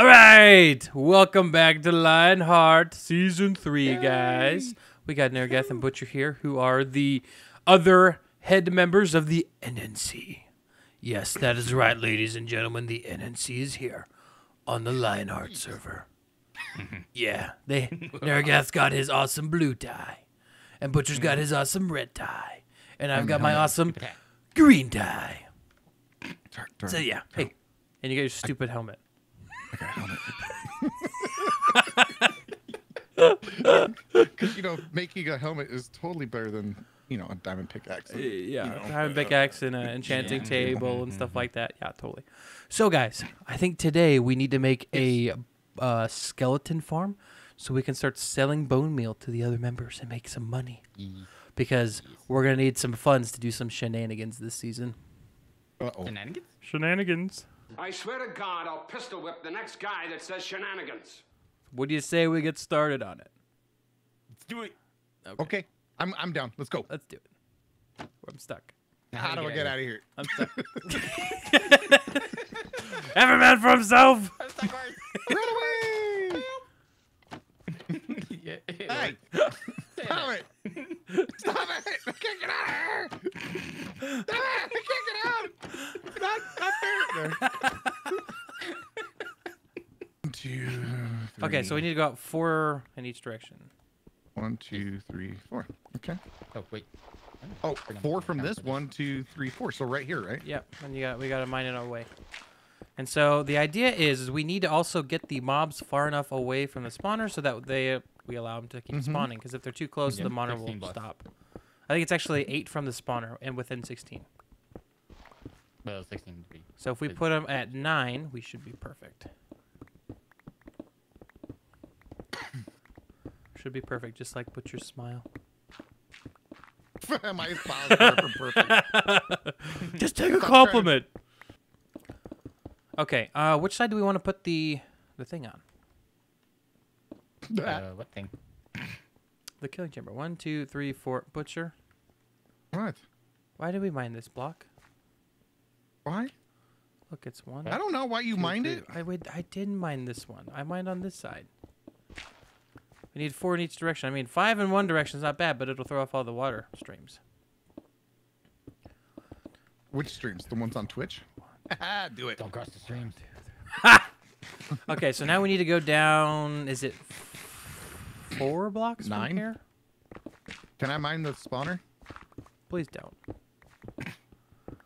All right, welcome back to Lionheart Season 3, guys. We got Nergath and Butcher here, who are the other head members of the NNC. Yes, that is right, ladies and gentlemen. The NNC is here on the Lionheart server. yeah, they Nergath's got his awesome blue tie, and Butcher's got his awesome red tie, and I've got my awesome green tie. So yeah, hey, and you got your stupid helmet. Okay, helmet. Because you know, making a helmet is totally better than you know a diamond pickaxe. and, Yeah, you know, having uh, pickaxe and an enchanting table and stuff mm-hmm. like that. Yeah, totally. So, guys, I think today we need to make a uh, skeleton farm so we can start selling bone meal to the other members and make some money. Because we're gonna need some funds to do some shenanigans this season. Uh-oh. Shenanigans? Shenanigans. I swear to God, I'll pistol whip the next guy that says shenanigans. What do you say we get started on it? Let's do it. Okay, I'm I'm down. Let's go. Let's do it. I'm stuck. How do I get out of here? I'm stuck. Every man for himself. Run away! yeah. Hey, stop it! Stop it! I can't get out of here! Stop it! I can't get out! Not, not fair. There. One, two, Okay, so we need to go out four in each direction. One, two, three, four. Okay. Oh, wait. Oh, four from this. One, two, three, four. So right here, right? Yep, and you got we got to mine it our way. And so the idea is, is we need to also get the mobs far enough away from the spawner so that they we allow them to keep spawning. Because if they're too close, Yeah, the monitor will blocks. stop. I think it's actually eight from the spawner and within 16. Well, 16 would be. So if we put them at nine, we should be perfect. Should be perfect, just like Butcher's smile. My smile's far from perfect. Just take a compliment. Okay, uh, which side do we want to put the the thing on? Uh, what thing? The killing chamber. One, two, three, four. Butcher. What? Why did we mine this block? Why? Look, it's one. I don't know why you two, mind three- it. I would. I didn't mine this one. I mined on this side. We need four in each direction. I mean, five in one direction is not bad, but it'll throw off all the water streams. Which streams? The ones on Twitch? Do it. Don't cross the streams. Okay, so now we need to go down. Is it four blocks from Nine? here? Can I mine the spawner? Please don't.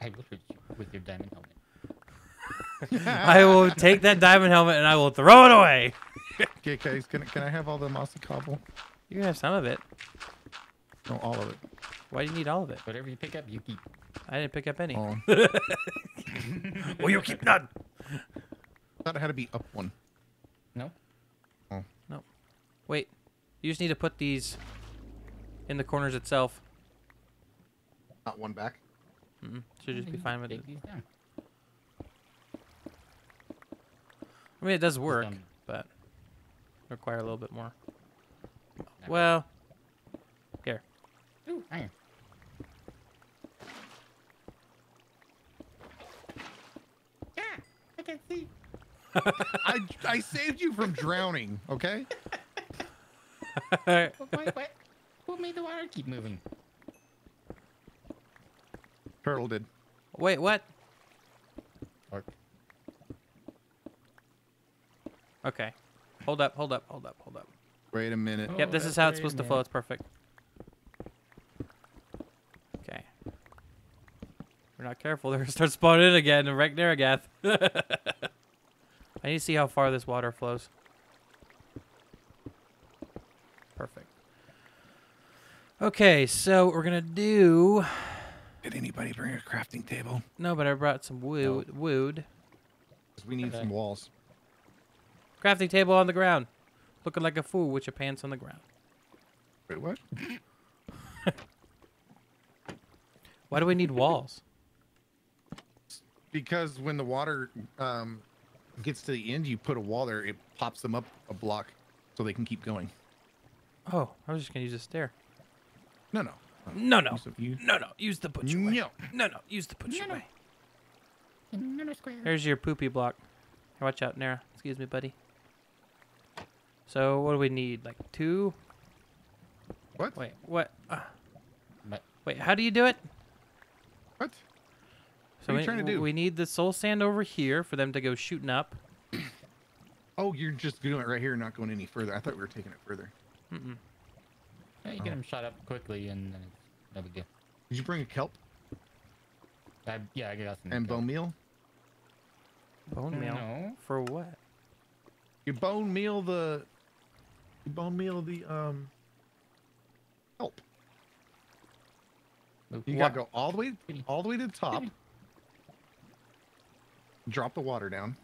I will shoot you with your diamond helmet. I will take that diamond helmet and I will throw it away. Okay, guys, can, can I have all the mossy cobble? You can have some of it. No, all of it. Why do you need all of it? Whatever you pick up, you keep. I didn't pick up any. Oh, Well, you keep none. thought it had to be up one. No. Oh. No? Wait, you just need to put these in the corners itself. Not one back. Mm-mm. Should just be fine with it. Take. I mean, it does work, but require a little bit more. Not Well, here. Ooh, iron. Yeah, I can see. I, I saved you from drowning, okay? What, what, what? Who made the water keep moving? Turtle did. Wait, what? Or Okay. Hold up, hold up, hold up, hold up. Wait a minute. Yep, Oh, this is how it's supposed to flow. It's perfect. Okay. We're not careful. They're gonna start spawning in again and wreck Naragath. I need to see how far this water flows. Perfect. Okay, so what we're gonna do. Did anybody bring a crafting table? No, but I brought some wood. Wood. we need Okay. some walls. Crafting table on the ground, looking like a fool with your pants on the ground. Wait, what? Why do we need walls? Because when the water um, gets to the end, you put a wall there, it pops them up a block so they can keep going. Oh, I was just gonna use a stair. No, no. No, no, Use the- you- no, no. Use the butcher way. No. No, no. Use the butcher No, no. way. No, no, square. There's your poopy block. Watch out, Nara. Excuse me, buddy. So what do we need? Like two? What? Wait, what? Uh, But wait, how do you do it? What? So are you we, trying to do? we need the soul sand over here for them to go shooting up. Oh, you're just doing it right here, not going any further. I thought we were taking it further. Mm-mm. yeah, you get them shot up quickly, and then it's no big deal. Did you bring a kelp I, yeah, I got some. and bone meal? Bone meal. No. For what? You bone meal the. You bone meal the um. Kelp. You What? gotta go all the way, all the way to the top. Drop the water down.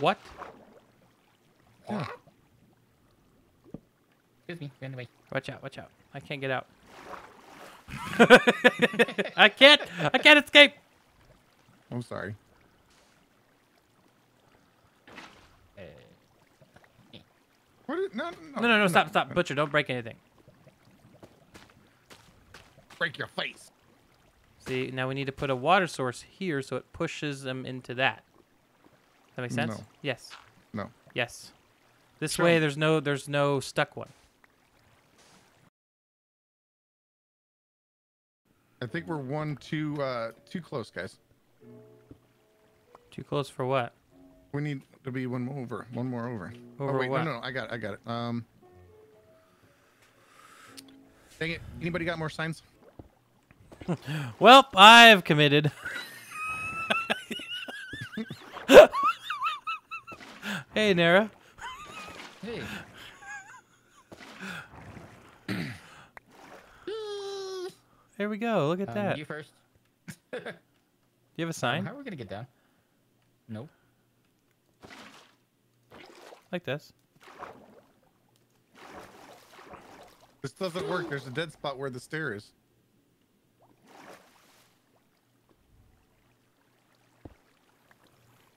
What? Yeah. Excuse me. Anyway. Watch out, watch out. I can't get out. I can't I can't escape. I'm sorry. Uh, What is, no, no, No, no, no, stop, stop. Butcher, don't break anything. Break your face. See, now we need to put a water source here so it pushes them into that. That make sense? No. Yes. No. Yes. This Sure. way there's no there's no stuck one. I think we're one too uh too close, guys. Too close for what? We need to be one more over. One more over. Over oh wait, what? no, no, no, I got it. I got it. Um. Dang it! Anybody got more signs? Well, I've committed. hey, Nara. hey. There we go. Look at Um, that. You first. Do you have a Um, sign how are we gonna get down? Nope. like this? This doesn't work. There's a dead spot where the stair is.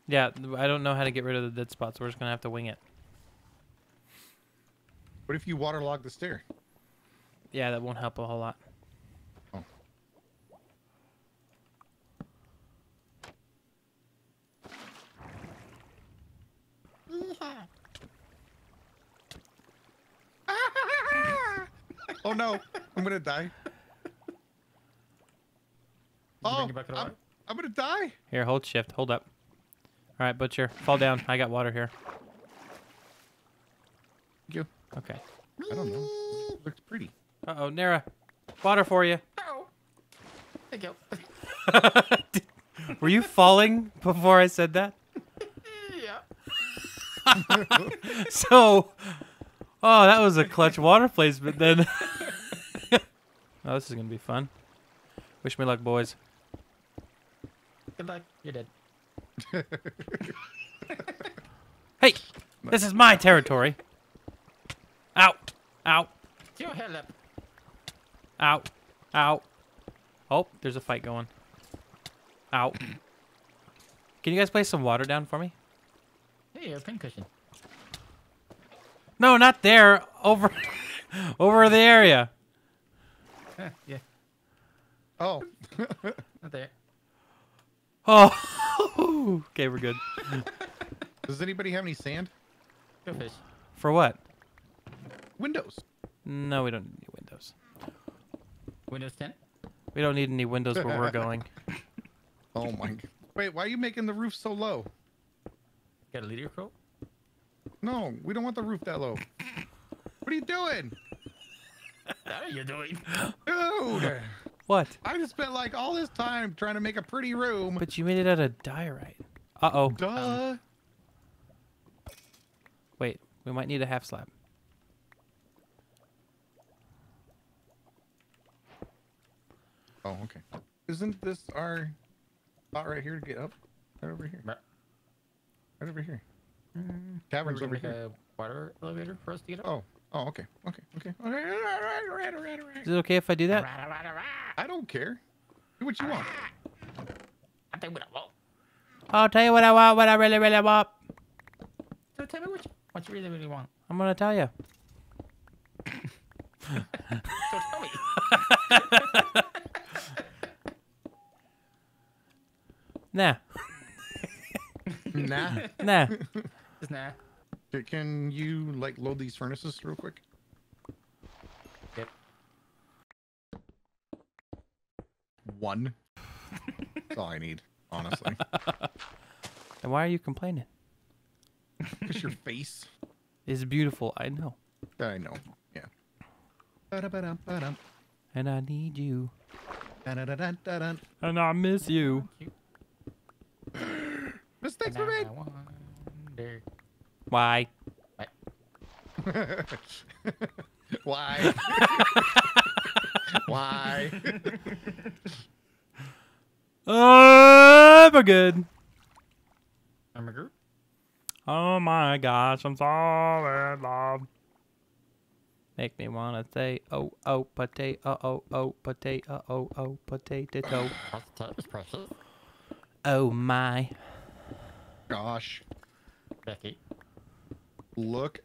Yeah, I don't know how to get rid of the dead spots. We're just gonna have to wing it. What if you waterlog the stair? Yeah, that won't help a whole lot. Oh no, I'm gonna die. Oh, bring a bucket of I'm. I'm gonna die. Here, hold shift. Hold up. All right, Butcher, fall down. I got water here. Thank you. Okay. I don't know. This looks pretty. Uh oh, Nara, water for you. Ow. Thank you. Were you falling before I said that? yeah. So, oh, that was a clutch water placement then. Oh, this is gonna be fun. Wish me luck, boys. Good luck. You're dead. Hey, this is my territory. Out, out. Your up. ow, ow. Oh, there's a fight going. Out. Can you guys place some water down for me? Hey, a pincushion. No, not there. Over, over the area. Huh, yeah. Oh, Not there. Oh, okay, we're good. does anybody have any sand? Go fish. For what? Windows. No, we don't need any windows. Windows 10. We don't need any windows where we're going. Oh my. Wait, why are you making the roof so low? Got a leader quote? No, we don't want the roof that low. What are you doing? What are you doing? Dude, What? I just spent like all this time trying to make a pretty room. But you made it out of diorite. Uh oh. Duh. Wait, we might need a half slab. Oh, okay. Isn't this our spot right here to get up? Right over here. Right over here. We're Cavern's gonna over here. a water elevator for us to get up. Oh. Oh, okay. Okay. Okay. Okay. All right, all right, all right, all right, all right. Is it okay if I do that? I don't care. Do what you want. I'll tell you what I want. I'll tell you what I want, what I really, really want. So tell me what you, what you really, really want. I'm gonna tell you. So tell me. Nah. Nah. Nah. Just nah. C- Can you like load these furnaces real quick? Yep. One. That's all I need, honestly. And why are you complaining? Because your face. is beautiful. I know. I know. Yeah. Ba-da-ba-dum, ba-dum, And I need you. da-da-da-da-da-dun. And I miss you. Mistakes were made. I. Why? Why? Why? Oh, we're good. I'm a group. Oh my gosh, I'm so in love. Make me wanna say, oh, oh, potato, oh, oh, potato, oh, oh, potato. That's, that is precious. Oh my. Gosh. Becky. Look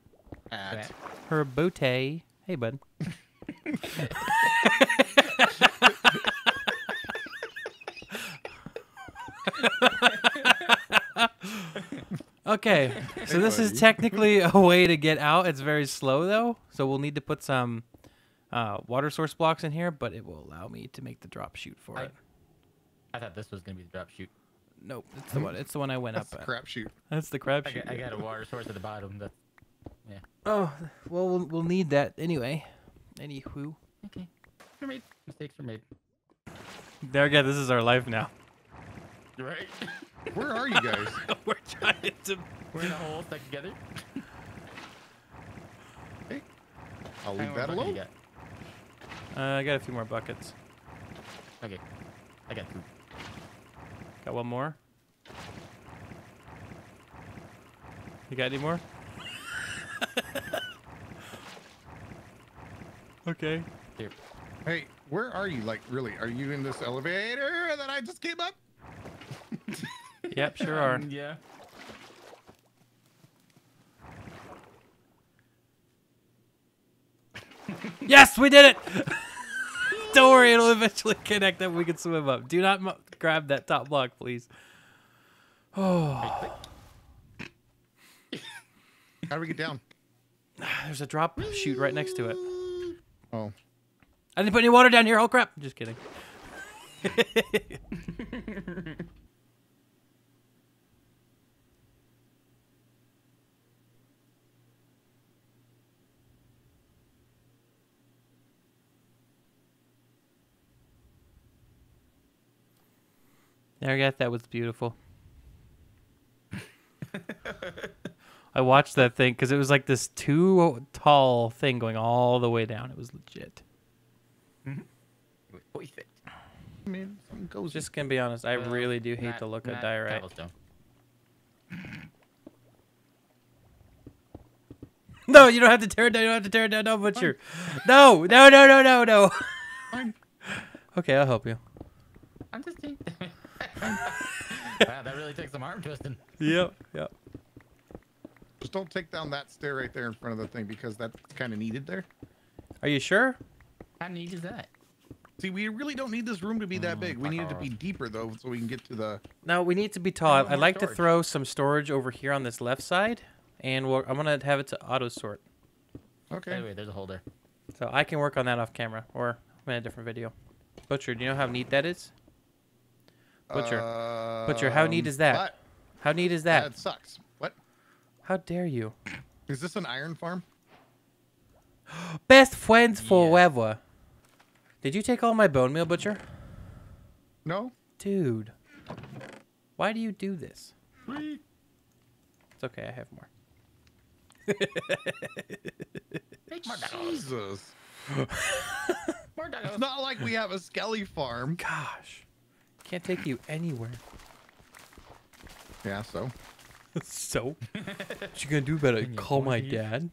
at. Her booty. Hey, bud. okay, so this is technically a way to get out. It's very slow though, so we'll need to put some uh, water source blocks in here, but it will allow me to make the drop chute for I- it. I thought this was gonna be the drop chute. Nope, it's the one. It's the one I went That's up the at. crap shoot. That's the crab I shoot. got, I got a water source at the bottom. That's Oh, well, we'll we'll need that anyway. Anywho, okay. Were made. Mistakes were made. there again, this is our life now. Right. Where are you guys? We're trying to. We're in a hole stuck together. Hey, I'll leave that more buckets you alone. got? Uh, I got a few more buckets. Okay. I got two. Got one more. You got any more? okay. Here. Hey, where are you? Like, really? Are you in this elevator that I just came up? Yep, sure are. Um, yeah. Yes, we did it! Don't worry, it'll eventually connect and we can swim up. Do not mo- grab that top block, please. Oh, How do we get down? there's a drop chute right next to it. Oh, I didn't put any water down here. Oh crap! Just kidding. There, I got that was beautiful. I watched that thing because it was like this too tall thing going all the way down. It was legit. Perfect. I mean, something goes. Just gonna be honest, I Well, really do hate not- the look of not diorite. No, you don't have to tear it down. You don't have to tear it down. No, butcher. No, no, no, no, no, no. Fine. Okay, I'll help you. I'm just saying. wow, that really takes some arm twisting. Yep, yep. Just don't take down that stair right there in front of the thing because that's kind of needed there. Are you sure? How neat is that? See, we really don't need this room to be that Mm, big. We fuck need it to be deeper though, so we can get to the. No, we need to be tall. I'd more like to throw some storage over here on this left side, and we'll, I'm gonna have it to auto sort, Okay. Anyway, there's a hole there. so I can work on that off camera or in a different video. Butcher, do you know how neat that is? Butcher, Butcher, how neat Um, is that? What? How neat is that? That sucks. What? How dare you? Is this an iron farm? Best friends Yeah. forever. Did you take all my bone meal, Butcher? No. Dude, why do you do this? It's okay, I have more. Make more doggos. Jesus. It's not like we have a skelly farm. Gosh, can't take you anywhere. Yeah. So. so, what you gonna do about it? Can Call my dad?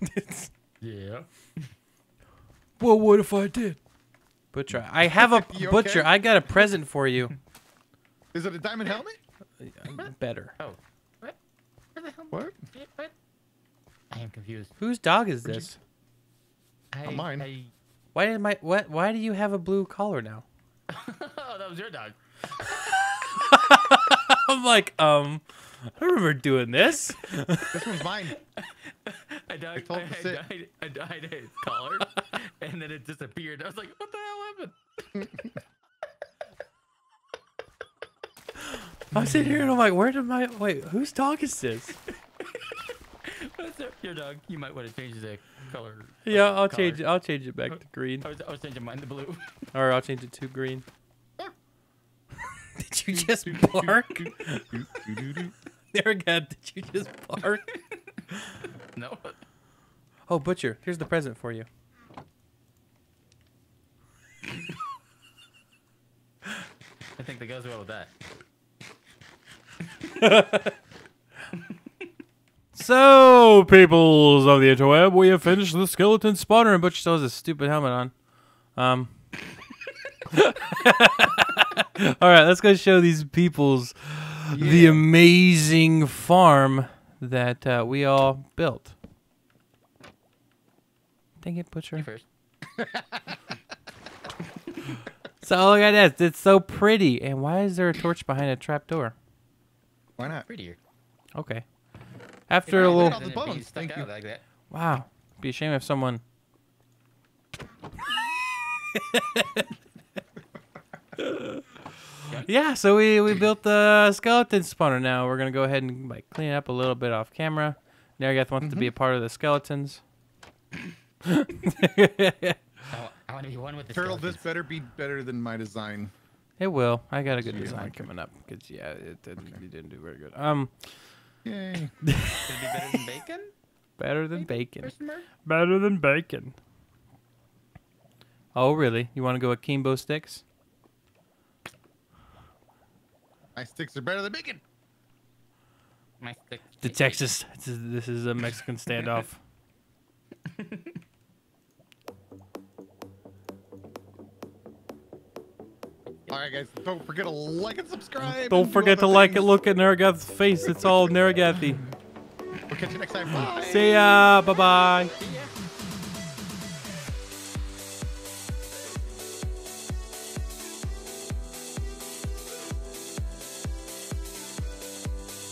Yeah. well, what if I did? Butcher, I have a You butcher. okay? I got a present for you. Is it a diamond helmet? Better. Oh. What? Where the hell? What? What? I am confused. Whose dog is this? I, mine. I... Why did my what? Why do you have a blue collar now? oh, that was your dog. I'm like, um, I remember doing this. This one's mine. I died. told I, it to I died. I died at its collar, and then it disappeared. I was like, "What the hell happened?" I'm sitting here and I'm like, where did my wait? Whose dog is this? Your dog? You might want to change the color. Uh, yeah, I'll color. change it. I'll change it back oh, to green, I was, I was changing mine to blue. or I'll change it to green. Did you just bark? There again. Did you just bark? no. Oh, butcher. Here's the present for you. I think that goes well with that. So, peoples of the interweb, we have finished the skeleton spawner, and Butcher still has a stupid helmet on. Um. All right, let's go show these peoples the amazing farm that uh, we all built. Dang it, You Butcher. first. So look at this. It's so pretty. And why is there a torch behind a trap door? Why not? Prettier. Okay. After a Yeah, little. all the Than it being bones, thank you. Like that. Wow. Be a shame if someone. yeah, so we, we built the skeleton spawner now. We're going to go ahead and like clean it up a little bit off camera. Nergath wants to be a part of the skeletons. I, I want to be one with the Turtle, this better be better than my design. It will. I got a good Yeah, design okay. coming up because yeah, it didn't, it didn't do very good. Um, Yay. Could it be better than bacon? better than bacon. Better than bacon. Oh really? You want to go with Kimbo sticks? My sticks are better than bacon. My stick. The Texas. This is, a Mexican standoff. All right, guys. Don't forget to like and subscribe. Don't and do forget to all like and things. look at Naragath's face. It's all Naragathi. We'll catch you next time. Bye. See ya. Bye bye.